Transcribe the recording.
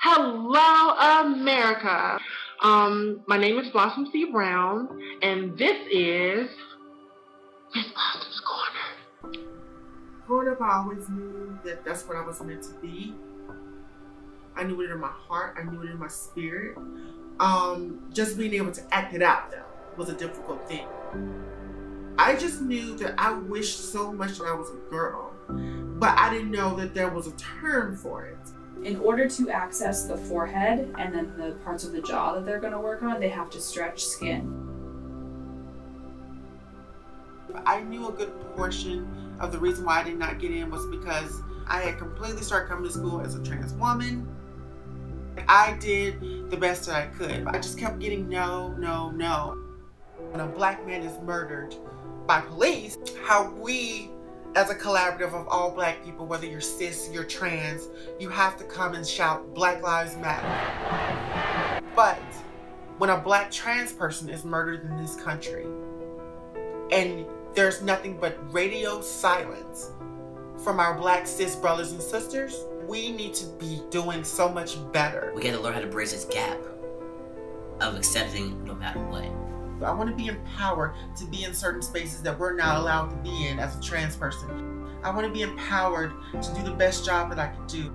Hello, America. Um, my name is Blossom C. Brown, and this is Miss Blossom's Corner. Growing up, I always knew that that's what I was meant to be. I knew it in my heart. I knew it in my spirit. Um, just being able to act it out, though, was a difficult thing. I just knew that I wished so much that I was a girl, but I didn't know that there was a term for it. In order to access the forehead and then the parts of the jaw that they're going to work on, they have to stretch skin. I knew a good portion of the reason why I did not get in was because I had completely started coming to school as a trans woman. I did the best that I could. I just kept getting no, no, no. When a black man is murdered by police, how we as a collaborative of all black people, whether you're cis, you're trans, you have to come and shout Black Lives Matter. But when a black trans person is murdered in this country and there's nothing but radio silence from our black cis brothers and sisters, we need to be doing so much better. We got to learn how to bridge this gap of accepting no matter what. I want to be empowered to be in certain spaces that we're not allowed to be in as a trans person. I want to be empowered to do the best job that I can do.